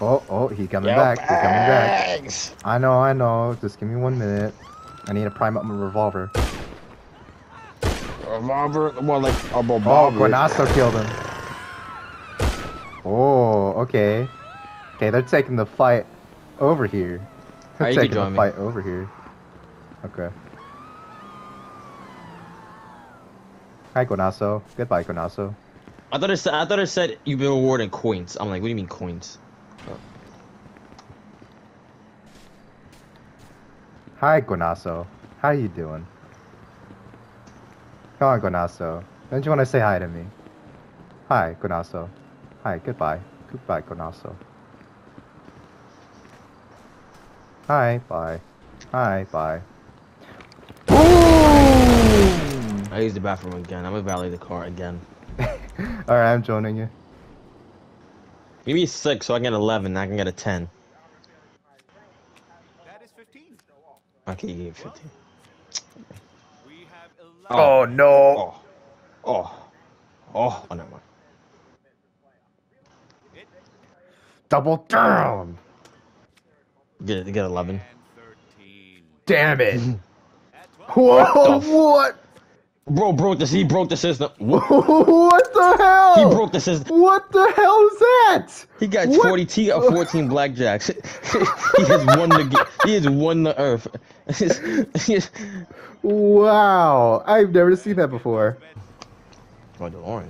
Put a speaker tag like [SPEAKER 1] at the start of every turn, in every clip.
[SPEAKER 1] Oh, oh, he coming
[SPEAKER 2] Yo,
[SPEAKER 1] back. He coming back. I know, I know. Just give me one minute. I need to prime up my revolver.
[SPEAKER 2] Revolver, more like a
[SPEAKER 1] Oh,
[SPEAKER 2] revolver.
[SPEAKER 1] Guanasso killed him. Oh, okay. Okay, they're taking the fight over here. They're
[SPEAKER 3] Alright, you can
[SPEAKER 1] taking the
[SPEAKER 3] me.
[SPEAKER 1] fight over here. Okay. Hi, Guanasso. Goodbye, Guanasso.
[SPEAKER 3] I thought it said I thought it said you've been rewarded coins. I'm like, what do you mean coins?
[SPEAKER 1] Hi, Guanasso. How are you doing? Come on, Guanasso. Don't you want to say hi to me? Hi, Guanasso. Hi, goodbye. Goodbye, Guanasso. Hi, bye. Hi, bye. Boom!
[SPEAKER 3] I used the bathroom again. I'm gonna valet the car again.
[SPEAKER 1] Alright, I'm joining you.
[SPEAKER 3] Give me six so I can get eleven. I can get a ten.
[SPEAKER 4] That is 15.
[SPEAKER 3] Okay, you gave fifteen.
[SPEAKER 4] We have 11.
[SPEAKER 1] Oh, no!
[SPEAKER 3] Oh, oh, oh, oh, never mind.
[SPEAKER 1] Double down!
[SPEAKER 3] Get get eleven.
[SPEAKER 4] 13.
[SPEAKER 1] Damn it!
[SPEAKER 4] At 12.
[SPEAKER 1] Whoa, what?
[SPEAKER 3] Bro broke this. He broke the system. What?
[SPEAKER 1] what the hell?
[SPEAKER 3] He broke the system.
[SPEAKER 1] What the hell is that?
[SPEAKER 3] He got
[SPEAKER 1] What?
[SPEAKER 3] 40 T or 14 blackjacks. he has won the. ga- He has won the earth.
[SPEAKER 1] Wow, I've never seen that before.
[SPEAKER 3] Oh, DeLorean.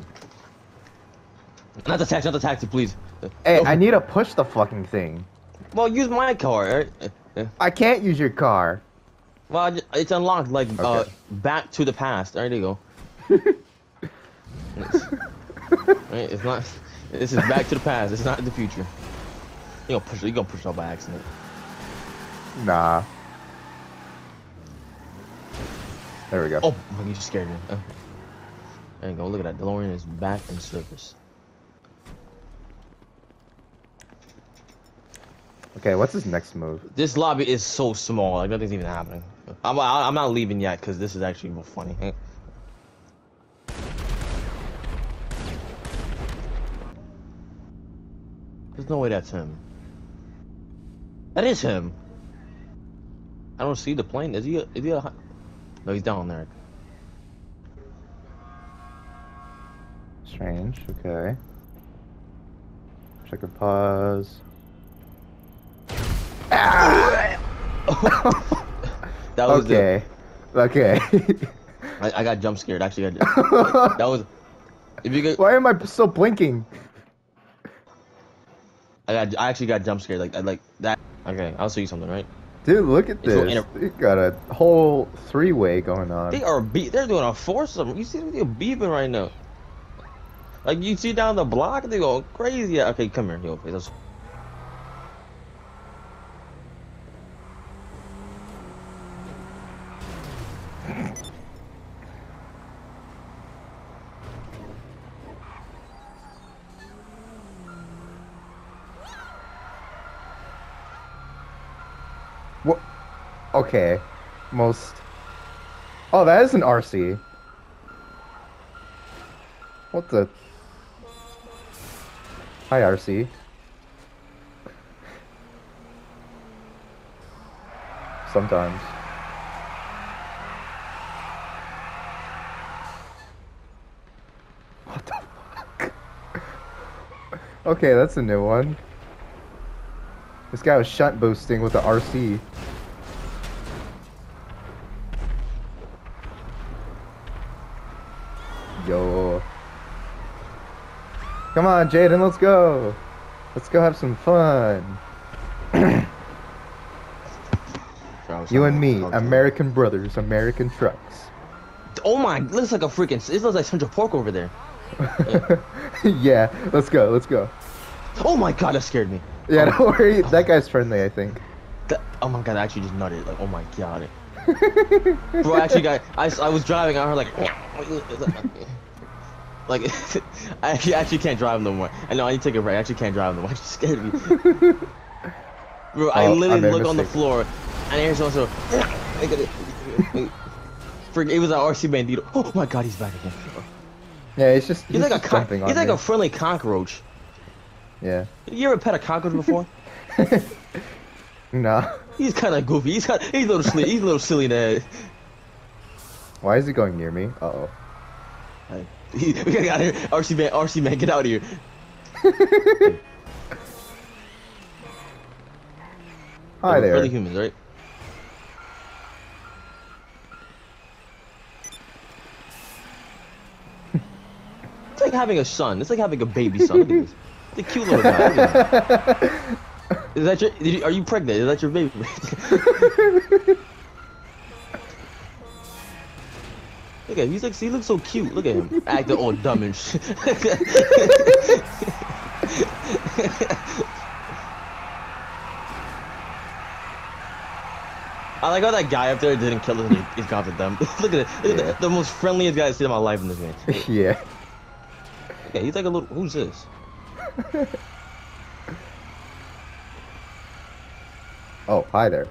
[SPEAKER 3] Not the taxi, not the taxi, please.
[SPEAKER 1] Hey,
[SPEAKER 3] Oh,
[SPEAKER 1] I need to push the fucking thing.
[SPEAKER 3] Well, use my car. Uh,
[SPEAKER 1] I can't use your car.
[SPEAKER 3] Well, it's unlocked, like, uh, back to the past. There you go. it's, it's not. This is back to the past. It's not the future. You're gonna push it. You gonna push it by accident.
[SPEAKER 1] Nah. There we go.
[SPEAKER 3] Oh, you just scared me. Uh, there you go. Look at that. DeLorean is back in service.
[SPEAKER 1] Okay, what's his next move?
[SPEAKER 3] This lobby is so small. Like nothing's even happening. I'm I'm not leaving yet because this is actually more funny. There's no way that's him. That is him. I don't see the plane. Is he? A, is he? A, no, he's down there.
[SPEAKER 1] Strange. Okay. Check a pause.
[SPEAKER 3] That was the-
[SPEAKER 1] okay. Okay.
[SPEAKER 3] I, I got jump scared. Actually, did. that was. If you get,
[SPEAKER 1] Why am I still blinking?
[SPEAKER 3] I got. I actually got jump scared. Like I like that. Okay, I'll show you something, right?
[SPEAKER 1] Dude, look at
[SPEAKER 3] It's
[SPEAKER 1] this. You got a whole three-way going on.
[SPEAKER 3] They are be they're doing a foursome. You see they're beeping right now. Like you see down the block, they go crazy. Okay, come here, yo. Let's...
[SPEAKER 1] Okay. Most. Oh, that is an RC. What the? Hi, RC. Sometimes. What the fuck? okay, that's a new one. This guy was shunt boosting with the RC. Yo. Come on, Jaden, let's go. Let's go have some fun. You and me, American brothers, American trucks.
[SPEAKER 3] Oh my! Looks like a freaking. It looks like Central Park over there.
[SPEAKER 1] yeah, let's go, let's go.
[SPEAKER 3] Oh my god, that scared me.
[SPEAKER 1] Yeah, oh don't worry, that guy's friendly, I think.
[SPEAKER 3] That, oh my god, I actually just nutted. Like, oh my god. Bro, I actually got. I was driving. I heard like. Like, I actually, can't drive no more. I know I need to take a break. I actually can't drive no more. It just scared me. Bro, I
[SPEAKER 1] Oh, I
[SPEAKER 3] literally
[SPEAKER 1] a
[SPEAKER 3] look on the floor, and there's also. Freak, it It was an RC Bandito. Oh my god, he's back again.
[SPEAKER 1] Yeah, he's just
[SPEAKER 3] He's,
[SPEAKER 1] he's,
[SPEAKER 3] like a
[SPEAKER 1] just
[SPEAKER 3] con-
[SPEAKER 1] jumping on
[SPEAKER 3] he's like
[SPEAKER 1] me.
[SPEAKER 3] a friendly cockroach.
[SPEAKER 1] Yeah.
[SPEAKER 3] You ever pet a cockroach before?
[SPEAKER 1] no.
[SPEAKER 3] he's kind of goofy. He's kind he's a little silly. He's a little silly head.
[SPEAKER 1] Why is he going near me? Uh oh.
[SPEAKER 3] He, we gotta get out of here. RC man, RC man, get out of here.
[SPEAKER 1] Hi
[SPEAKER 3] We're
[SPEAKER 1] there.
[SPEAKER 3] Friendly humans, right? It's like having a son. It's like having a baby son. Look at this. It's a cute little guy. Look at him. Is that your? Did you, are you pregnant? Is that your baby? Look at him. He's like, he looks so cute. Look at him, acting all dumb and shit. I like how that guy up there didn't kill him. He, he's gone to them. Look at it. Look
[SPEAKER 1] Yeah.
[SPEAKER 3] at the, the most friendliest guy I've seen in my life in this game.
[SPEAKER 1] yeah.
[SPEAKER 3] Yeah, he's like a little. Who's this?
[SPEAKER 1] Oh, hi there.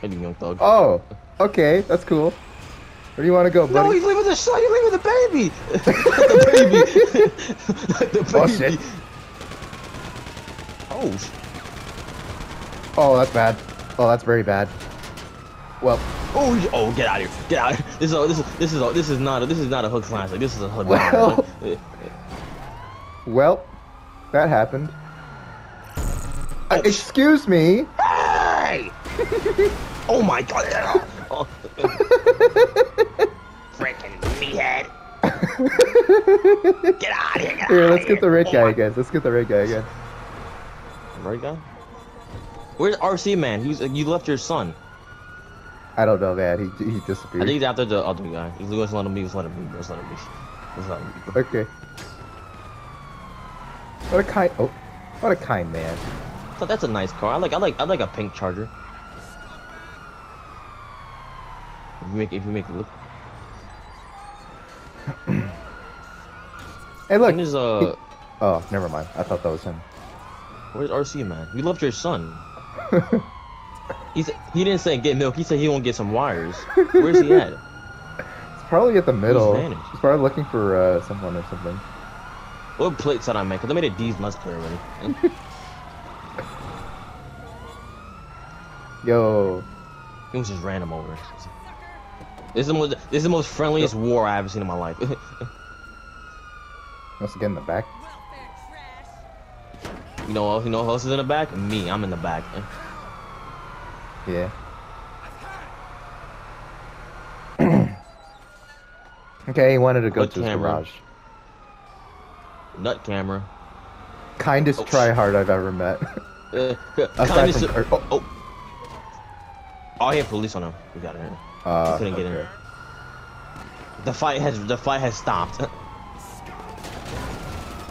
[SPEAKER 3] Hey, young thug.
[SPEAKER 1] Oh, okay, that's cool. Where do you want to go,
[SPEAKER 3] no,
[SPEAKER 1] buddy?
[SPEAKER 3] he's leaving the son. He's leaving the baby. the baby. the baby.
[SPEAKER 1] Oh, shit.
[SPEAKER 3] Oh,
[SPEAKER 1] Oh, that's bad. Oh, that's very bad. Well,
[SPEAKER 3] oh, oh, get out of here. Get out. Of here. This is a, this is this is a, this is not a, this is not a hood classic. This is a hood.
[SPEAKER 1] Well. well, that happened. Uh,
[SPEAKER 3] Oh,
[SPEAKER 1] excuse me.
[SPEAKER 3] Hey! oh my god! Oh. Freaking meathead! Get out of here! Get
[SPEAKER 1] Here,
[SPEAKER 3] outta
[SPEAKER 1] let's get the red
[SPEAKER 3] Oh
[SPEAKER 1] guy
[SPEAKER 3] my-
[SPEAKER 1] again. Let's get the red guy again.
[SPEAKER 3] Red guy? Where's RC man? He's uh, you left your son.
[SPEAKER 1] I don't know, man. He he disappeared.
[SPEAKER 3] I think
[SPEAKER 1] disappeared.
[SPEAKER 3] he's after the other guy. He's let's let him be. Let's let him be. Let's let him be. Let's let him be.
[SPEAKER 1] Okay. What a kind. Oh, what a kind man.
[SPEAKER 3] So that's a nice car. I like. I like. I like a pink Charger. If you make. If you make it look.
[SPEAKER 1] Hey, look.
[SPEAKER 3] When is uh.
[SPEAKER 1] Oh, never mind. I thought that was him.
[SPEAKER 3] Where's RC man? You left your son. He's. He didn't say get milk. He said he won't get some wires. Where's he at?
[SPEAKER 1] It's probably at the middle.
[SPEAKER 3] vanished?
[SPEAKER 1] He's probably looking for uh, someone or something.
[SPEAKER 3] What plates said I make? Cause I made a D's must play already.
[SPEAKER 1] Yo.
[SPEAKER 3] It was just random over. This is the most. This is the most friendliest war I've ever seen in my life.
[SPEAKER 1] Let's get in the back.
[SPEAKER 3] you know. You know who else is in the back? Me. I'm in the back.
[SPEAKER 1] Yeah. okay, he wanted to go to his garage.
[SPEAKER 3] Nut camera.
[SPEAKER 1] Kindest
[SPEAKER 3] Oh,
[SPEAKER 1] tryhard I've ever met.
[SPEAKER 3] Uh,
[SPEAKER 1] Aside
[SPEAKER 3] kindest-
[SPEAKER 1] from-
[SPEAKER 3] oh, oh. Oh, I have police on him. We got it.
[SPEAKER 1] Uh,
[SPEAKER 3] couldn't get in.
[SPEAKER 1] okay.
[SPEAKER 3] The fight has. The fight has stopped.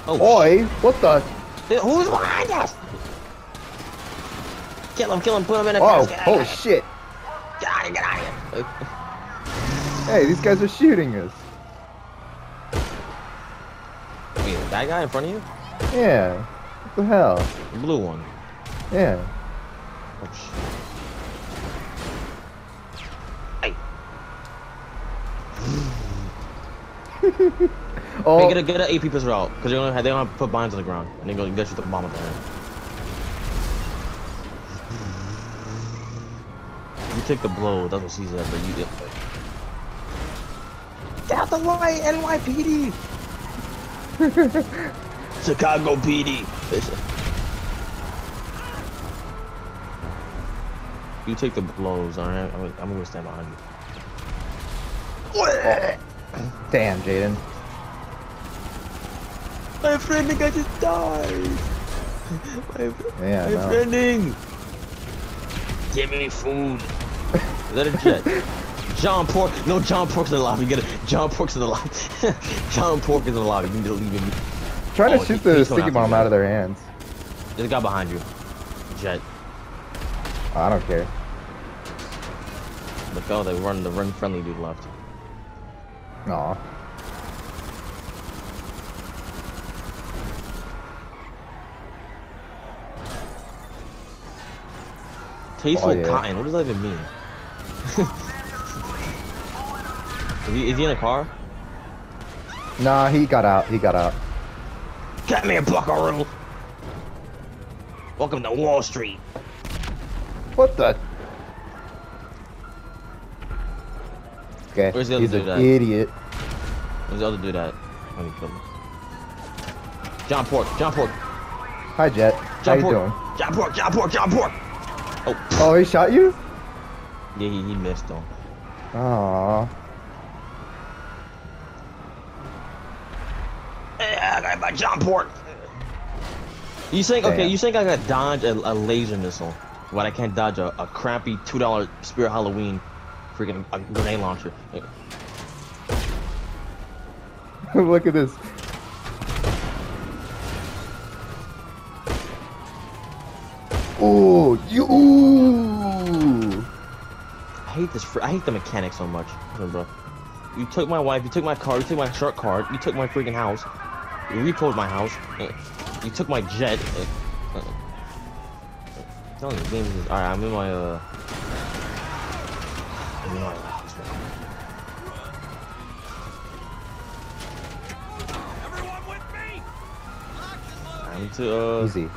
[SPEAKER 3] Oh.
[SPEAKER 1] Oi! What the?
[SPEAKER 3] Who's behind us? Kill him! Kill him! Put him in a
[SPEAKER 1] Oh!
[SPEAKER 3] casket.
[SPEAKER 1] Holy shit!
[SPEAKER 3] Get out of here! Get out of here!
[SPEAKER 1] Hey, these guys are shooting us.
[SPEAKER 3] Wait, that guy in front of you?
[SPEAKER 1] Yeah. What the hell?
[SPEAKER 3] The blue one.
[SPEAKER 1] Yeah.
[SPEAKER 3] Oh shit. Hey,
[SPEAKER 1] Oh,
[SPEAKER 3] hey, get a get an AP pistol out, cause they don't have they don't have to put mines on the ground, and they go get you the bomb at the end. You take the blow, that's what she said, but you did. Get out the way, NYPD! Chicago PD. You take the blows, alright? I'm, I'm gonna stand behind you.
[SPEAKER 1] Damn, Jaden.
[SPEAKER 3] My friending, I just died. My,
[SPEAKER 1] Yeah, I
[SPEAKER 3] my
[SPEAKER 1] know.
[SPEAKER 3] friending. Give me food. Is that a jet? John Pork. No, John Pork's in the lobby. Get it. John Pork's in the lobby. John Pork is in the lobby. You need to leave him.
[SPEAKER 1] Trying
[SPEAKER 3] Oh,
[SPEAKER 1] to shoot
[SPEAKER 3] he-
[SPEAKER 1] the
[SPEAKER 3] he's going
[SPEAKER 1] sticky bomb out of their hands.
[SPEAKER 3] There's a guy behind you. Jet.
[SPEAKER 1] I don't care.
[SPEAKER 3] Look, oh, they run. The run friendly dude left.
[SPEAKER 1] Aw.
[SPEAKER 3] Tasteful
[SPEAKER 1] Oh, yeah.
[SPEAKER 3] cotton. What does that even mean? is, he, is he in a car?
[SPEAKER 1] Nah, he got out. He got out.
[SPEAKER 3] Get me a buckaroo. Welcome to Wall Street.
[SPEAKER 1] What the? Okay,
[SPEAKER 3] Where's the other
[SPEAKER 1] he's
[SPEAKER 3] dude
[SPEAKER 1] an
[SPEAKER 3] at?
[SPEAKER 1] idiot.
[SPEAKER 3] Where's the other dude at? Let me kill him. John Pork, John Pork,
[SPEAKER 1] Hi, Jet. How
[SPEAKER 3] John
[SPEAKER 1] you doing?
[SPEAKER 3] John Pork, John Pork, John Pork. Oh,
[SPEAKER 1] Oh, he shot you?
[SPEAKER 3] yeah, he, he missed though.
[SPEAKER 1] Aww.
[SPEAKER 3] Yeah, I got my John Pork. You think okay? You think I could dodge a, a laser missile, but I can't dodge a, a crappy two dollar Spirit Halloween, freaking a grenade launcher.
[SPEAKER 1] Look at this. Ooh, you. Ooh.
[SPEAKER 3] I hate this. Fr- I hate the mechanics so much, bro. You took my wife. You took my car. You took my shark card. You took my freaking house. You repoed my house. uh, You took my jet. uh, uh, I'm telling you, the game is. Alright, I'm in my uh. I'm in my house
[SPEAKER 4] Everyone with me!
[SPEAKER 3] need to uh.
[SPEAKER 1] Easy.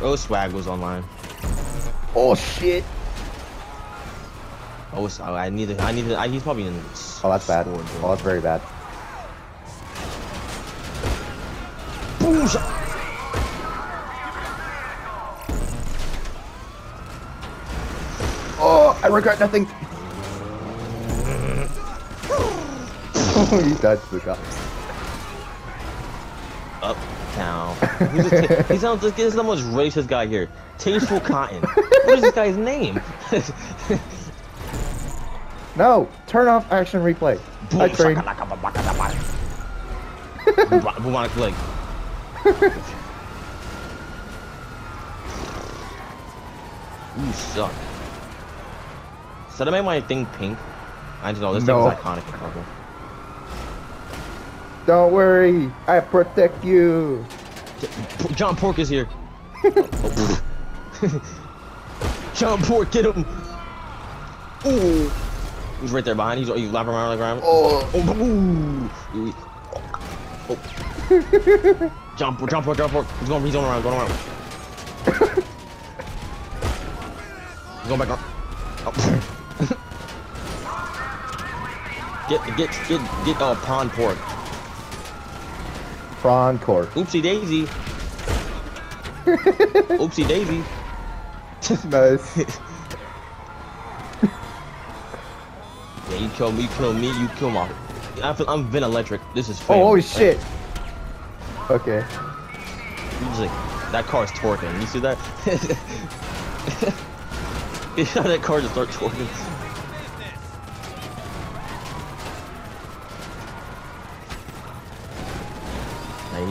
[SPEAKER 3] Oh, swag was online.
[SPEAKER 1] Oh shit.
[SPEAKER 3] Oh, it's- I need to. I need to. I, he's probably in.
[SPEAKER 1] Oh, that's bad.
[SPEAKER 3] Sword.
[SPEAKER 1] Oh, that's very bad.
[SPEAKER 3] Boom shot.
[SPEAKER 1] Oh, I regret nothing. he dodged the cops.
[SPEAKER 3] Uptown. He's a ta- he sounds like this is the most racist guy here. Tasteful Cotton. What is this guy's name?
[SPEAKER 1] No, turn off action replay. I
[SPEAKER 3] Boom,
[SPEAKER 1] train.
[SPEAKER 3] shakalaka, ba- baka, da- ba. Bubonic leg. You suck. So to make my thing pink, I don't know this
[SPEAKER 1] No.
[SPEAKER 3] thing is iconic Marvel.
[SPEAKER 1] Don't worry, I protect you.
[SPEAKER 3] John Pork is here. Oh, oh. John Pork, get him! Ooh. He's right there behind. He's oh, you lap around the ground.
[SPEAKER 1] Oh,
[SPEAKER 3] Oh, oh ooh. oh. John Pork, John Pork, John Pork. He's going, he's going around, going around. he's going back up. Oh. Get, get, get, get, uh, pond pork.
[SPEAKER 1] prawn court.
[SPEAKER 3] Oopsie daisy. Oopsie daisy.
[SPEAKER 1] nice.
[SPEAKER 3] Yeah, you kill me, you kill me, you kill my. I feel, I'm Vin Electric. This is
[SPEAKER 1] Oh, holy shit. Okay.
[SPEAKER 3] You just like, that car's twerking. You see that? you that car just start twerking.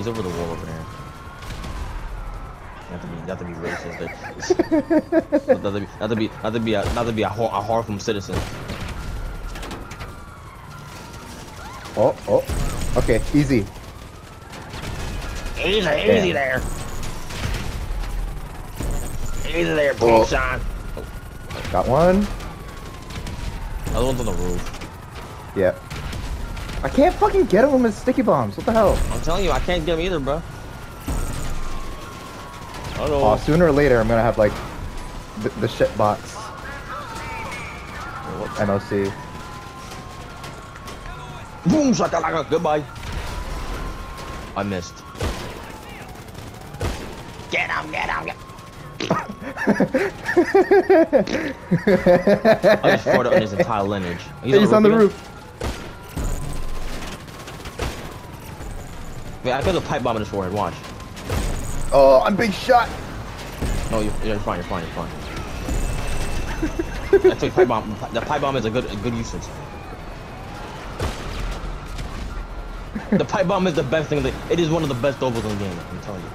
[SPEAKER 3] He's over the wall over there. Not to be, not to be racist. but- not to be, not to be, not to be a, not to be a, Har- a Harlem citizen.
[SPEAKER 1] Oh, oh. Okay, easy.
[SPEAKER 3] Easy,
[SPEAKER 1] Damn.
[SPEAKER 3] easy there. Easy there,
[SPEAKER 1] Oh.
[SPEAKER 3] Paul Sean.
[SPEAKER 1] Got one.
[SPEAKER 3] Other one's on the roof.
[SPEAKER 1] Yeah. I can't fucking get him with sticky bombs. What the hell?
[SPEAKER 3] I'm telling you, I can't get him either, bro. Hello.
[SPEAKER 1] Oh, sooner or later, I'm gonna have like the, the shit box NOC.
[SPEAKER 3] Boom, shakalaka. Goodbye. I missed. Get him, get him, get I just farted on his entire lineage.
[SPEAKER 1] He's, on the
[SPEAKER 3] again?
[SPEAKER 1] roof.
[SPEAKER 3] Wait, I got a pipe bomb in his forehead. Watch.
[SPEAKER 1] Oh, I'm being shot.
[SPEAKER 3] No, you're, you're fine. You're fine. You're fine. I took pipe bomb. The pipe bomb is a good, a good usage. The pipe bomb is the best thing. It is one of the best ovals in the game. I'm telling you.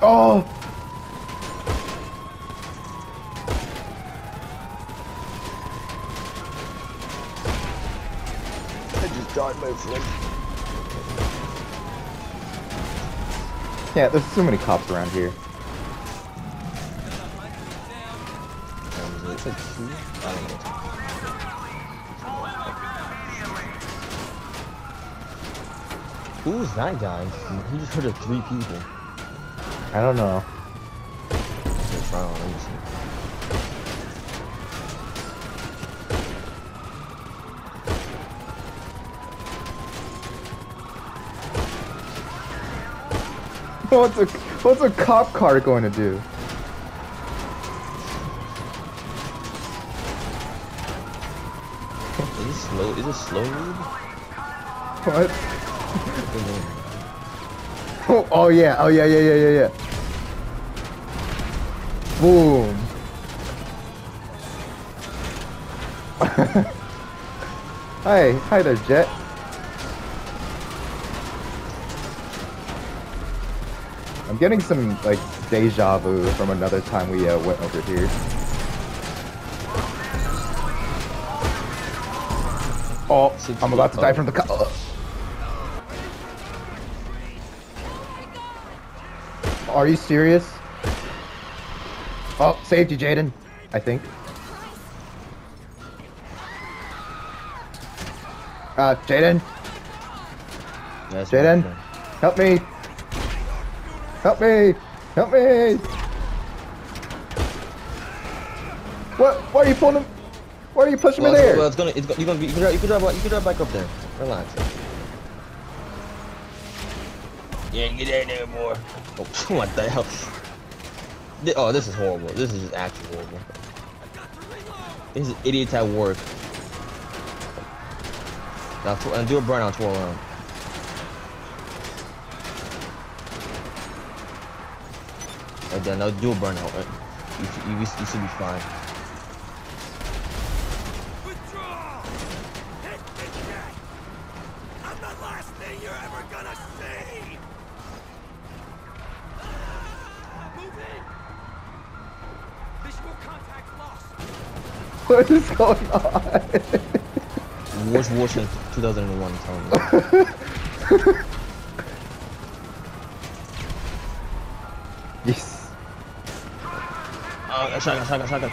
[SPEAKER 1] Oh, Yeah, there's so many cops around here.
[SPEAKER 3] It's like two? I don't know. Who is that guy? He just hurt three people.
[SPEAKER 1] I don't know. What's a what's a cop car going to do?
[SPEAKER 3] Is it slow? Is it slow read?
[SPEAKER 1] What? Oh, oh yeah, oh yeah, yeah, yeah, yeah, yeah. Boom. hi, hi there, Jet. I'm getting some like deja vu from another time we uh, went over here. Oh, I'm about to die from the car. Are you serious? Oh, saved you, Jaden. I think. Uh, Jaden,
[SPEAKER 3] Yes,
[SPEAKER 1] Jaden? help me! Help me! Help me! What? Why are you pulling him? Why are you pushing
[SPEAKER 3] Well,
[SPEAKER 1] me there?
[SPEAKER 3] well, it's gonna, it's gonna, you're gonna, be- you can drive, you can drive, you can drive back up there. Relax. You ain't get in there no more. Oh, what the hell? Oh, this is horrible. This is just actually horrible. This is idiots at work. Now, and uh, do a burnout twirl around. Right I'll do a burnout. Right? You, you, you should be fine.
[SPEAKER 4] Withdraw! Hit the jet! I'm the last thing you're ever gonna see! Move in! Visual contact lost!
[SPEAKER 1] What is going on?
[SPEAKER 3] Worst war since 2001, I'm
[SPEAKER 1] yes.
[SPEAKER 3] Oh, shotgun, shotgun, shotgun.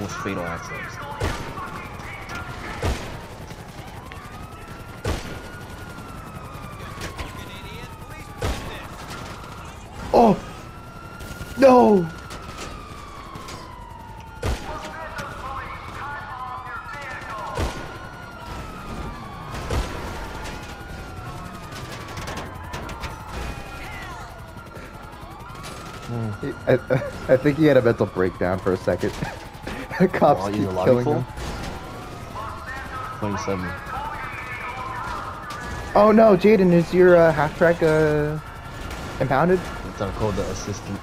[SPEAKER 3] Most fatal accidents.
[SPEAKER 1] oh! No! I, think he had a mental breakdown for a second. Cops
[SPEAKER 3] While
[SPEAKER 1] keep killing
[SPEAKER 3] full?
[SPEAKER 1] him.
[SPEAKER 3] 27.
[SPEAKER 1] Oh no, Jaden, is your uh, half track uh, impounded?
[SPEAKER 3] It's on called the assistant.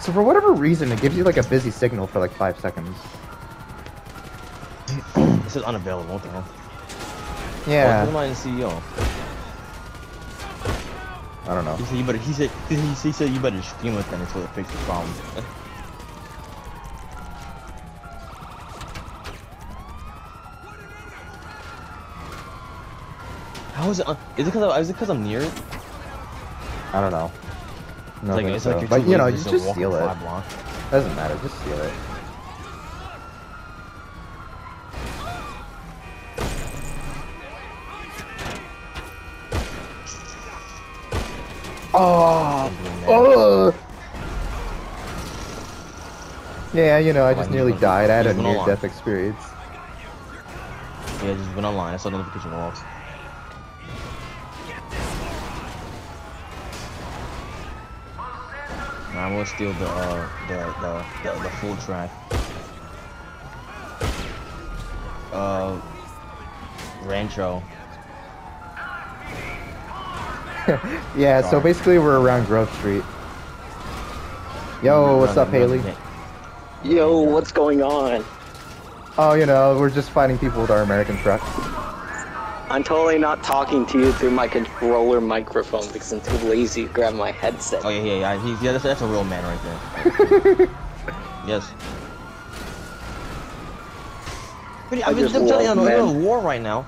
[SPEAKER 1] So for whatever reason, it gives you like a busy signal for like five seconds.
[SPEAKER 3] This is unavailable, what the hell? Oh,
[SPEAKER 1] Yeah,
[SPEAKER 3] am I in CEO?
[SPEAKER 1] I don't know.
[SPEAKER 3] He said you better, he said, he, he said you better stream it then until it fixes the problem. How is it? Is it because is it because I'm near it?
[SPEAKER 1] I don't know. No,
[SPEAKER 3] It's like, it's
[SPEAKER 1] so.
[SPEAKER 3] like you're
[SPEAKER 1] but you know, you just steal it. Doesn't matter, just steal it. Oh, oh. Yeah, you know, I just nearly died. I had a near-death experience.
[SPEAKER 3] Yeah, just went online. I saw notification logs. Nah, I'm gonna steal the uh, the, the the the full track. Uh, Rancho.
[SPEAKER 1] Yeah, so basically we're around Grove Street. Yo, what's up, Haley?
[SPEAKER 2] Yo, what's going on?
[SPEAKER 1] Oh, you know, we're just fighting people with our American trucks.
[SPEAKER 2] I'm totally not talking to you through my controller microphone because I'm too lazy to grab my headset.
[SPEAKER 3] Oh yeah, yeah, yeah. He's, yeah, that's, that's a real man right there. yes. But
[SPEAKER 2] I
[SPEAKER 3] I mean,
[SPEAKER 2] just
[SPEAKER 3] I'm telling you, I'm in a war right now.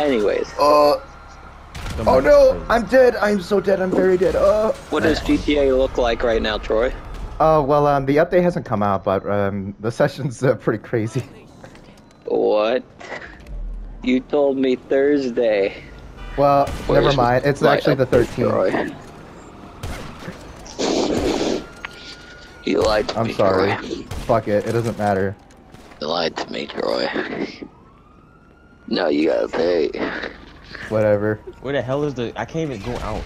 [SPEAKER 2] Anyways,
[SPEAKER 1] Uh, oh no. I'm dead. I'm so dead. I'm very dead. Uh.
[SPEAKER 2] what does GTA look like right now, Troy?
[SPEAKER 1] Oh well, um, the update hasn't come out, but um, the session's uh, pretty crazy.
[SPEAKER 2] What? You told me Thursday.
[SPEAKER 1] Well, never mind. It's actually the 13th.
[SPEAKER 2] Troy? You lied to me.
[SPEAKER 1] I'm
[SPEAKER 2] me,
[SPEAKER 1] sorry.
[SPEAKER 2] Troy.
[SPEAKER 1] Fuck it. It doesn't matter.
[SPEAKER 2] You lied to me, Troy. No, you gotta pay.
[SPEAKER 1] Whatever.
[SPEAKER 3] Where the hell is the? I can't even go out.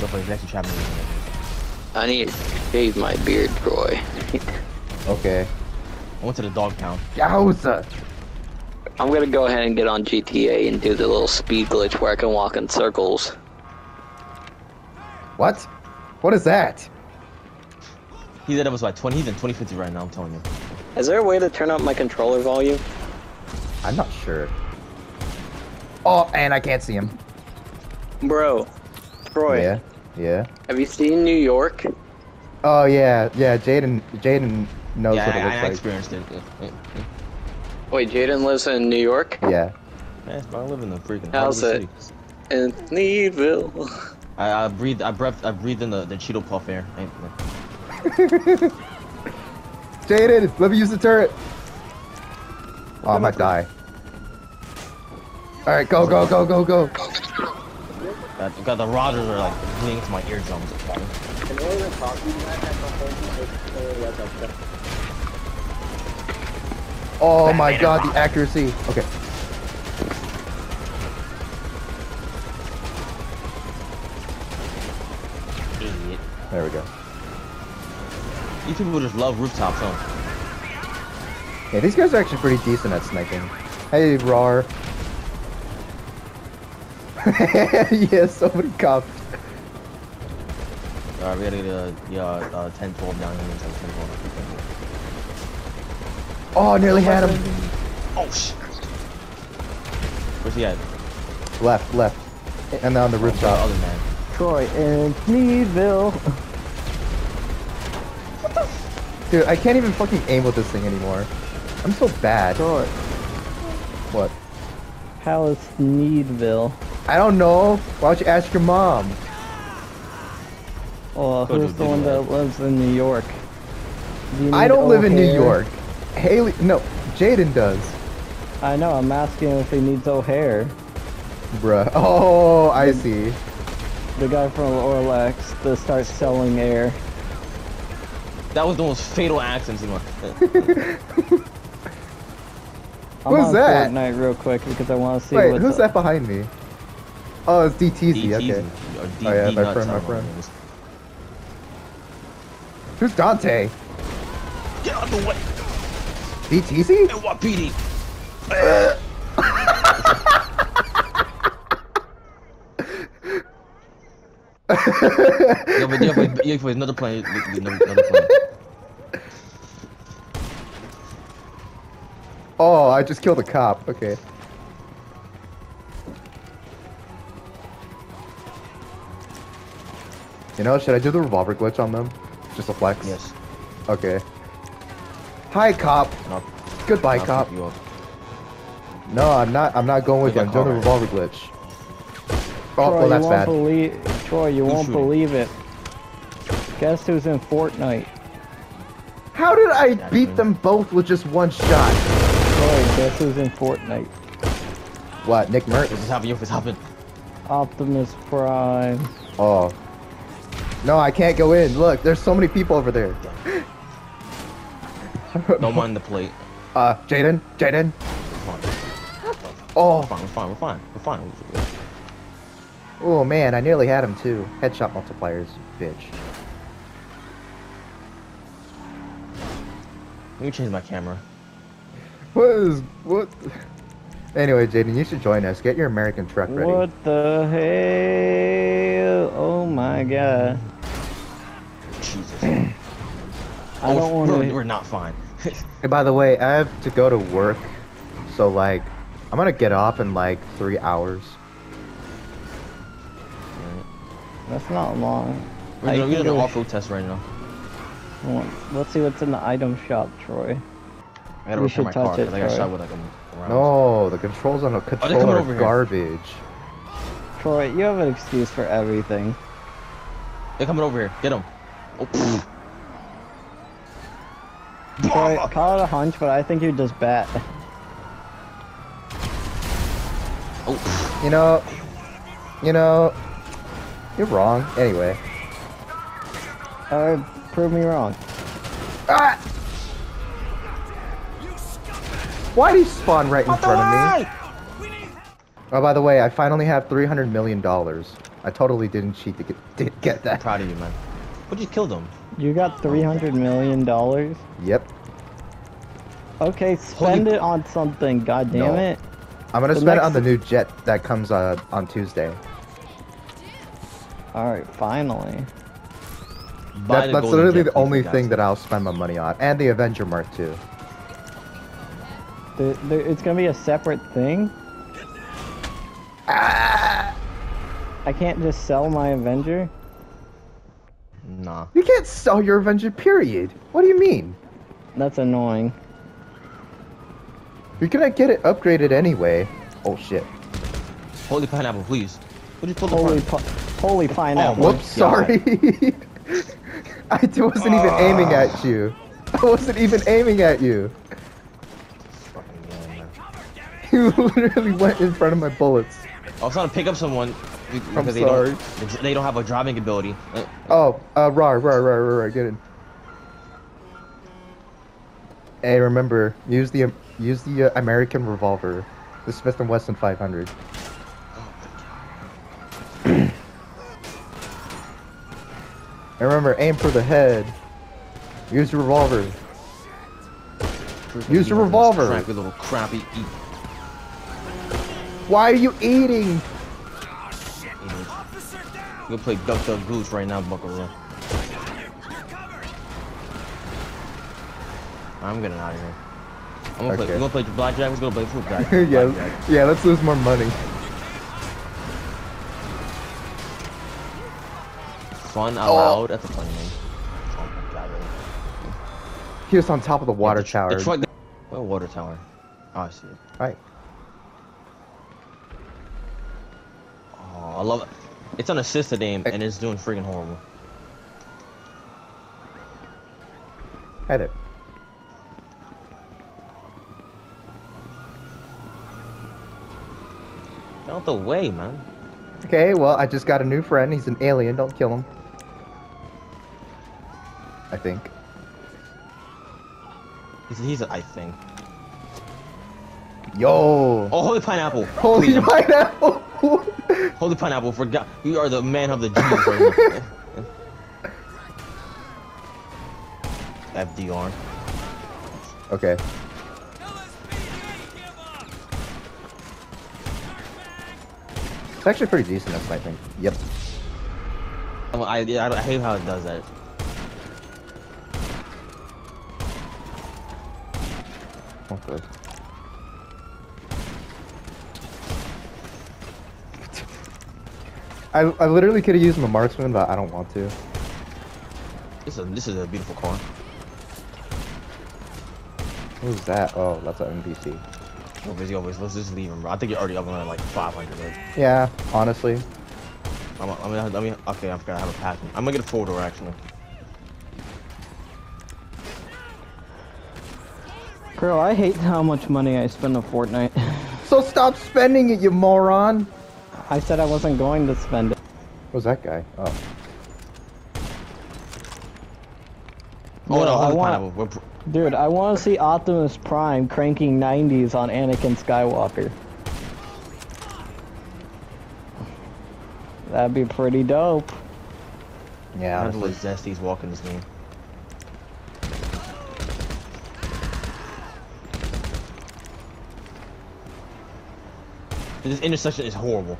[SPEAKER 3] Look like actually trapping me.
[SPEAKER 2] I need to shave my beard, Troy.
[SPEAKER 1] Okay.
[SPEAKER 3] I went to the dog pound.
[SPEAKER 1] Yowza.
[SPEAKER 2] I'm gonna go ahead and get on GTA and do the little speed glitch where I can walk in circles.
[SPEAKER 1] What? What is that?
[SPEAKER 3] He said it was like 20. He's in 2050 right now. I'm telling you.
[SPEAKER 2] Is there a way to turn up my controller volume?
[SPEAKER 1] I'm not sure. Oh, and I can't see him.
[SPEAKER 2] Bro, Troy,
[SPEAKER 1] Yeah. Yeah.
[SPEAKER 2] have you seen New York?
[SPEAKER 1] Oh yeah. Yeah. Jaden. Jaden knows
[SPEAKER 3] yeah,
[SPEAKER 1] what it
[SPEAKER 3] I,
[SPEAKER 1] looks
[SPEAKER 3] I
[SPEAKER 1] like.
[SPEAKER 3] experienced it. Yeah, yeah, yeah.
[SPEAKER 2] Wait, Jaden lives in New York?
[SPEAKER 1] Yeah.
[SPEAKER 3] Yeah, I live in the freaking.
[SPEAKER 2] How's it?
[SPEAKER 3] the city.
[SPEAKER 2] In Needville.
[SPEAKER 3] I, I breathed. I breathed. I breathe in the, the Cheeto puff air.
[SPEAKER 1] Jaden, let me use the turret. Oh, I might die. All right, go, go, go, go, go.
[SPEAKER 3] got, got the rodders are like bleeding to my eardrums.
[SPEAKER 1] Oh my god, the accuracy. Okay.
[SPEAKER 3] Idiot.
[SPEAKER 1] There we go.
[SPEAKER 3] You people just love rooftops, huh?
[SPEAKER 1] Yeah, these guys are actually pretty decent at sniping. Hey, Rar. yeah, so many cops.
[SPEAKER 3] Alright, we gotta get a yeah, uh, 10, 12 down here. 10, 12.
[SPEAKER 1] Oh, nearly had him.
[SPEAKER 3] Oh shit. Where's he at?
[SPEAKER 1] Left, left. And on the
[SPEAKER 3] The
[SPEAKER 1] rooftop.
[SPEAKER 3] other man.
[SPEAKER 5] Troy in Sneedville.
[SPEAKER 1] Dude, I can't even fucking aim with this thing anymore. I'm so bad.
[SPEAKER 5] Troy,
[SPEAKER 1] What?
[SPEAKER 5] how is Needville.
[SPEAKER 1] I don't know. Why don't you ask your mom?
[SPEAKER 3] Oh, well,
[SPEAKER 5] who's the one that lives in New York? Do you
[SPEAKER 1] I don't live in New York. Haley, no, Jaden does.
[SPEAKER 5] I know, I'm asking if he needs O'Hare.
[SPEAKER 1] Bruh. Oh, I see.
[SPEAKER 5] The guy from Orlex to start selling air.
[SPEAKER 3] That was the most fatal accident in my.
[SPEAKER 5] I'm
[SPEAKER 1] Who's
[SPEAKER 5] on
[SPEAKER 1] that?
[SPEAKER 5] Fortnite real quick because I want to see
[SPEAKER 1] Wait,
[SPEAKER 5] what's
[SPEAKER 1] who's
[SPEAKER 5] up.
[SPEAKER 1] that behind me? Oh, it's DTZ. Okay.
[SPEAKER 3] Or D,
[SPEAKER 1] Oh, yeah,
[SPEAKER 3] D
[SPEAKER 1] my friend, my friend.
[SPEAKER 3] what.
[SPEAKER 1] Who's Dante?
[SPEAKER 3] Get out the way!
[SPEAKER 1] DTZ?
[SPEAKER 3] And what PD? Yeah, but yeah, but yeah, but another plane, another, another plane.
[SPEAKER 1] Oh, I just killed a cop. Okay. You know, should I do the revolver glitch on them? Just a flex?
[SPEAKER 3] Yes.
[SPEAKER 1] Okay. Hi, cop.
[SPEAKER 3] And
[SPEAKER 1] Goodbye,
[SPEAKER 3] I'll
[SPEAKER 1] cop.
[SPEAKER 3] you up.
[SPEAKER 1] No, I'm not. I'm not going with you.
[SPEAKER 3] Take
[SPEAKER 1] I'm doing the revolver glitch. Oh,
[SPEAKER 5] Troy,
[SPEAKER 1] well, that's
[SPEAKER 5] you won't
[SPEAKER 1] bad.
[SPEAKER 5] believe Troy, you
[SPEAKER 3] Who's
[SPEAKER 5] won't
[SPEAKER 3] shooting?
[SPEAKER 5] believe it. Guess who's in Fortnite?
[SPEAKER 1] How did I beat them both with just one shot?
[SPEAKER 5] Troy, guess who's in Fortnite?
[SPEAKER 1] What, Nick Mertz?
[SPEAKER 3] If it's happening, if it's happening.
[SPEAKER 5] Optimus Prime.
[SPEAKER 1] Oh. No, I can't go in. Look, there's so many people over there.
[SPEAKER 3] Don't mind the plate.
[SPEAKER 1] Uh, Jaden? Jaden?
[SPEAKER 3] We're fine.
[SPEAKER 1] Oh,
[SPEAKER 3] We're fine. We're fine. We're fine. We're fine.
[SPEAKER 1] Oh man, I nearly had him too. Headshot multipliers, bitch.
[SPEAKER 3] Let me change my camera.
[SPEAKER 1] What is what? Anyway, Jaden, you should join us. Get your American truck ready.
[SPEAKER 5] What the hell? Oh my god.
[SPEAKER 3] Jesus.
[SPEAKER 5] I
[SPEAKER 3] Oh,
[SPEAKER 5] don't want
[SPEAKER 3] we're,
[SPEAKER 5] to.
[SPEAKER 3] we're not fine.
[SPEAKER 1] Hey, by the way, I have to go to work, so like, I'm gonna get off in like three hours.
[SPEAKER 5] That's not long.
[SPEAKER 3] We're
[SPEAKER 5] I
[SPEAKER 3] doing, we're
[SPEAKER 5] can
[SPEAKER 3] doing an
[SPEAKER 5] go-
[SPEAKER 3] test right now.
[SPEAKER 5] Let's see what's in the item shop, Troy.
[SPEAKER 3] I gotta
[SPEAKER 5] We
[SPEAKER 3] repair
[SPEAKER 5] should
[SPEAKER 3] my car
[SPEAKER 5] touch it,
[SPEAKER 3] because I got shot with like a round.
[SPEAKER 1] No, No, the controls on a
[SPEAKER 3] coming
[SPEAKER 1] controller
[SPEAKER 3] over
[SPEAKER 1] are
[SPEAKER 3] here.
[SPEAKER 1] garbage.
[SPEAKER 5] Troy, you have an excuse for everything.
[SPEAKER 3] They're coming over here. Get them. Oh.
[SPEAKER 5] Troy, call it a hunch, but I think you're just bat.
[SPEAKER 3] oh.
[SPEAKER 1] You know, you know, you're wrong. Anyway.
[SPEAKER 5] Uh, prove me wrong.
[SPEAKER 1] Ah! Why did he spawn right in front of me? Oh, by the way, I finally have three hundred million dollars. I totally didn't cheat to get did get
[SPEAKER 3] I'm
[SPEAKER 1] that.
[SPEAKER 3] proud of you, man. But you kill them.
[SPEAKER 5] You got three hundred million dollars.
[SPEAKER 1] Yep.
[SPEAKER 5] Okay, spend
[SPEAKER 3] Holy-
[SPEAKER 5] it on something. God damn
[SPEAKER 1] No.
[SPEAKER 5] it!
[SPEAKER 1] I'm gonna
[SPEAKER 5] The
[SPEAKER 1] spend it on the new jet that comes uh, on Tuesday.
[SPEAKER 5] All right, finally.
[SPEAKER 1] That, that's literally the only thing that I'll spend my money on, and the Avenger Mark II.
[SPEAKER 5] The, the, it's gonna be a separate thing.
[SPEAKER 1] Ah!
[SPEAKER 5] I can't just sell my Avenger.
[SPEAKER 3] Nah.
[SPEAKER 1] You can't sell your Avenger. Period. What do you mean?
[SPEAKER 5] That's annoying.
[SPEAKER 1] You're gonna get it upgraded anyway. Oh shit.
[SPEAKER 3] Holy pineapple, please. What you pull the
[SPEAKER 5] Holy,
[SPEAKER 3] front?
[SPEAKER 5] pi- holy pineapple.
[SPEAKER 3] my
[SPEAKER 1] Whoops, sorry. I wasn't even aiming at you. I wasn't even aiming at you.
[SPEAKER 3] Fucking yeah, man.
[SPEAKER 1] You literally went in front of my bullets.
[SPEAKER 3] I was trying to pick up someone
[SPEAKER 1] I'm
[SPEAKER 3] because they
[SPEAKER 1] sorry.
[SPEAKER 3] don't they don't have a driving ability. Uh,
[SPEAKER 1] Oh, uh, rar, rar, rar, rar, get in. Hey, remember, use the use the uh, American revolver, the Smith and Wesson 500. And remember, aim for the head. Use your revolver. Use your
[SPEAKER 3] you,
[SPEAKER 1] revolver.
[SPEAKER 3] Crappy little crappy.
[SPEAKER 1] Why are you eating?
[SPEAKER 3] We'll play Duck Duck Goose right now, Buckaroo. I'm getting out of here. I'm gonna play.
[SPEAKER 1] Okay.
[SPEAKER 3] You gonna play blackjack? Let's go play foot black.
[SPEAKER 1] yeah,
[SPEAKER 3] blackjack.
[SPEAKER 1] yeah. Let's lose more money.
[SPEAKER 3] Fun out
[SPEAKER 1] Oh.
[SPEAKER 3] loud. That's a funny name. Oh god.
[SPEAKER 1] He was on top of the water
[SPEAKER 3] The
[SPEAKER 1] tower.
[SPEAKER 3] The truck. What water tower? Oh, I see it.
[SPEAKER 1] Right.
[SPEAKER 3] I love it. It's an assisted aim and it's doing freaking horrible.
[SPEAKER 1] Hi there.
[SPEAKER 3] Get out the way, man.
[SPEAKER 1] Okay, well, I just got a new friend. He's an alien. Don't kill him. I think.
[SPEAKER 3] He's, he's a, I think.
[SPEAKER 1] Yo!
[SPEAKER 3] Oh, holy pineapple.
[SPEAKER 1] Holy
[SPEAKER 3] Please,
[SPEAKER 1] pineapple!
[SPEAKER 3] Holy pineapple. Forgot. You are the man of the genius right now. FDR.
[SPEAKER 1] okay. It's actually pretty decent, that's my thing. Yep.
[SPEAKER 3] I'm- I, yeah, I, I hate how it does that.
[SPEAKER 1] Oh, okay. I, I literally could have used my marksman, but I don't want to.
[SPEAKER 3] This is this is a beautiful car.
[SPEAKER 1] Who's that? Oh, that's an NPC.
[SPEAKER 3] Go busy always. Let's just leave him, bro. I think you're already up on like 500. Right?
[SPEAKER 1] Yeah, honestly.
[SPEAKER 3] I'm, I'm gonna, I mean, okay, I forgot I have a passion. I'm gonna get a four door actually.
[SPEAKER 5] Bro, I hate how much money I spend on Fortnite.
[SPEAKER 1] So stop spending it, you moron!
[SPEAKER 5] I said I wasn't going to spend it.
[SPEAKER 1] Who's that guy? Oh.
[SPEAKER 3] Oh
[SPEAKER 5] Yo,
[SPEAKER 3] no,
[SPEAKER 5] I want-
[SPEAKER 3] pineapple.
[SPEAKER 5] Dude, I want to see Optimus Prime cranking 90s on Anakin Skywalker. That'd be pretty dope.
[SPEAKER 1] Yeah,
[SPEAKER 3] Imagine
[SPEAKER 1] honestly.
[SPEAKER 3] what Zesty's walking this game. This intersection is horrible.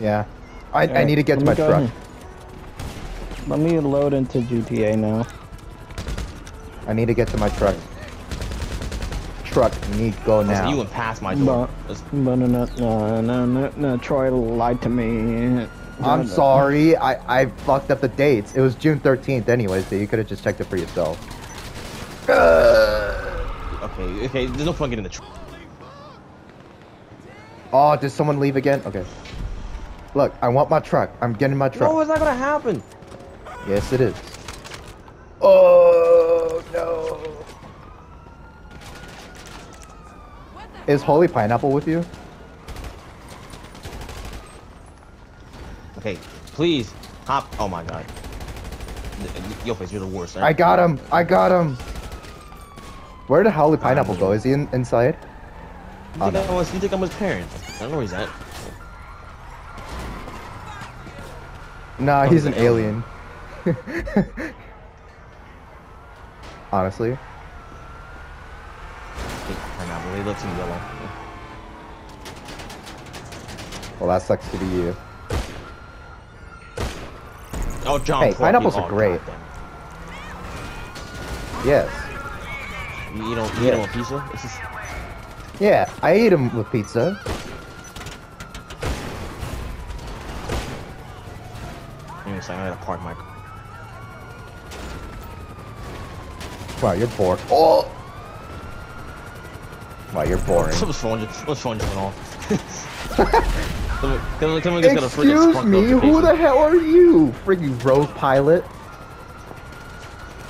[SPEAKER 1] Yeah. I, I need to get to my truck.
[SPEAKER 5] ahead. Let me load into GTA now.
[SPEAKER 1] I need to get to my truck. Truck, need go
[SPEAKER 3] Listen,
[SPEAKER 1] now.
[SPEAKER 3] You went past my door.
[SPEAKER 5] But,
[SPEAKER 3] Let's-
[SPEAKER 5] but no, no, no, no, no, no, Troy lied to me.
[SPEAKER 1] I'm sorry, I, I fucked up the dates. It was June 13th anyways, so you could have just checked it for yourself.
[SPEAKER 3] Okay, okay. There's no point getting the truck.
[SPEAKER 1] Oh, did someone leave again? Okay. Look, I want my truck. I'm getting my truck.
[SPEAKER 3] No, it's not gonna happen.
[SPEAKER 1] Yes, it is. Oh no. Is Holy Pineapple with you?
[SPEAKER 3] Okay, please hop. Oh my god. Yo, face, you're the worst.
[SPEAKER 1] I got him. I got him. Where did Holy ah, Pineapple go? Is he in, inside?
[SPEAKER 3] You oh, think, I was, you think I'm his parent? I don't know where he's at.
[SPEAKER 1] Nah,
[SPEAKER 3] Oh,
[SPEAKER 1] he's an alien. Honestly.
[SPEAKER 3] Pineapple, he looks in yellow.
[SPEAKER 1] Well, that sucks to be you.
[SPEAKER 3] Oh, John.
[SPEAKER 1] Hey, pineapples are great. Yes.
[SPEAKER 3] You, don't, you
[SPEAKER 1] Yes.
[SPEAKER 3] don't want pizza?
[SPEAKER 1] Yeah, I ate him with pizza.
[SPEAKER 3] Second, I gotta park my.
[SPEAKER 1] Wow, you're bored. Oh! Wow, you're boring.
[SPEAKER 3] Someone's phone just, someone's phone just went off. someone, someone, someone just got a freaking
[SPEAKER 1] Excuse me, who the hell are you? Freaking rogue pilot.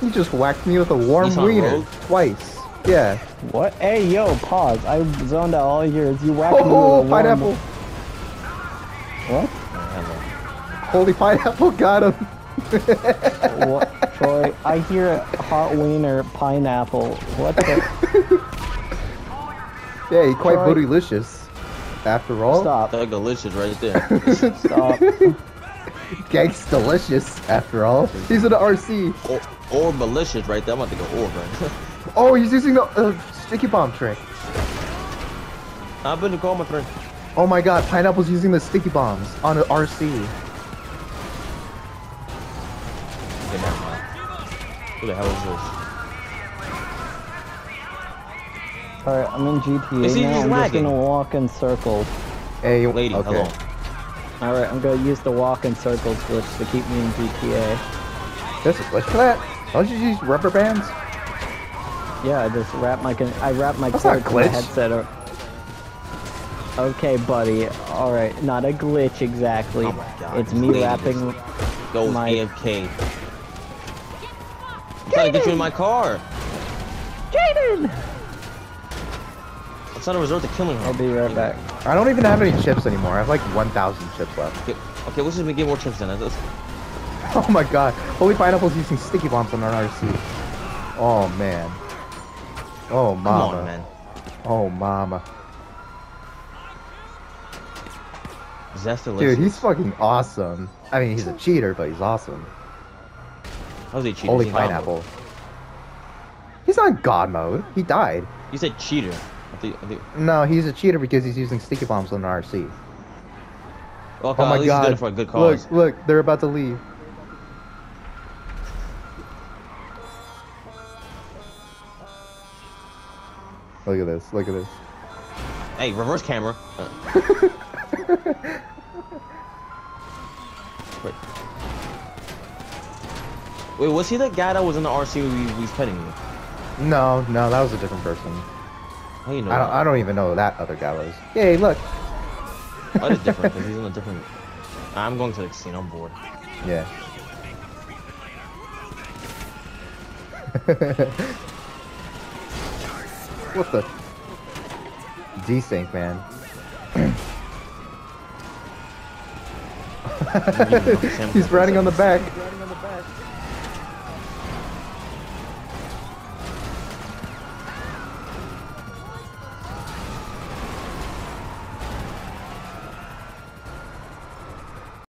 [SPEAKER 1] You just whacked me with a warm
[SPEAKER 3] Nissan
[SPEAKER 1] wiener
[SPEAKER 3] Rogue?
[SPEAKER 1] twice. Yeah.
[SPEAKER 5] What? Hey, yo, pause. I zoned out all yours. You whacked me with a
[SPEAKER 1] Oh,
[SPEAKER 5] warm-
[SPEAKER 1] pineapple.
[SPEAKER 5] What?
[SPEAKER 1] Holy pineapple got him.
[SPEAKER 5] what? Troy, I hear a hot wiener pineapple. What the?
[SPEAKER 1] Yeah, he quite
[SPEAKER 5] Troy.
[SPEAKER 1] bootylicious. After all,
[SPEAKER 5] Stop.
[SPEAKER 3] That delicious right there.
[SPEAKER 5] Stop.
[SPEAKER 1] Gangstalicious. After all, he's in the RC.
[SPEAKER 3] or, or malicious right there. I'm about to go orb.
[SPEAKER 1] Oh, he's using the uh, sticky bomb trick.
[SPEAKER 3] I've been to call my friend.
[SPEAKER 1] Oh my God, pineapple's using the sticky bombs on an RC.
[SPEAKER 3] Who the hell is this?
[SPEAKER 5] Alright, I'm in GTA
[SPEAKER 3] Is he
[SPEAKER 5] now.
[SPEAKER 3] just
[SPEAKER 5] I'm just gonna walk in circles.
[SPEAKER 1] Hey,
[SPEAKER 3] Lady,
[SPEAKER 1] okay.
[SPEAKER 3] hello.
[SPEAKER 5] Alright, I'm gonna use the walk in circles glitch to keep me in GTA.
[SPEAKER 1] There's a glitch for that? Don't you use rubber bands?
[SPEAKER 5] Yeah, I just wrap my con- I wrap my
[SPEAKER 1] That's not
[SPEAKER 5] cord to my
[SPEAKER 1] glitch.
[SPEAKER 5] headset. Or- okay, buddy. All right, not a glitch exactly.
[SPEAKER 3] Oh my God,
[SPEAKER 5] It's me
[SPEAKER 3] lady
[SPEAKER 5] wrapping.
[SPEAKER 3] Goes
[SPEAKER 5] My-
[SPEAKER 3] AFK. I'm trying to get you in my car.
[SPEAKER 5] Jaden.
[SPEAKER 3] It's not a resort to killing her.
[SPEAKER 5] I'll be right back.
[SPEAKER 1] I don't even have any chips anymore. I have like 1,000 chips left.
[SPEAKER 3] Okay, okay let's just get more chips then. Let's-
[SPEAKER 1] Oh my god. Holy Pineapple's using sticky bombs on our RC. Oh man. Oh
[SPEAKER 3] Come
[SPEAKER 1] mama.
[SPEAKER 3] on, man.
[SPEAKER 1] Oh mama.
[SPEAKER 3] That's.
[SPEAKER 1] Dude, he's fucking awesome. I mean, he's a cheater, but he's awesome.
[SPEAKER 3] How's he cheating?
[SPEAKER 1] Holy
[SPEAKER 3] He's not.
[SPEAKER 1] Pineapple. He's not in God mode. He died.
[SPEAKER 3] You said cheater. I think, I think,
[SPEAKER 1] No, he's a cheater because he's using sticky bombs on an RC.
[SPEAKER 3] well,
[SPEAKER 1] Oh my
[SPEAKER 3] least he did
[SPEAKER 1] god.
[SPEAKER 3] for a good cause.
[SPEAKER 1] Look, look, they're about to leave. Look at this, look at this.
[SPEAKER 3] Hey, reverse camera. Wait. Wait, was he the guy that was in the RC we, we was petting you?
[SPEAKER 1] No, no, that was a different person.
[SPEAKER 3] How you know?
[SPEAKER 1] I don't, I don't even know who that other guy was. Yay, look.
[SPEAKER 3] Oh, it's different because he's in a different. I'm going to the casino. I'm bored.
[SPEAKER 1] Yeah. what the? Desync, man. He's riding on the back.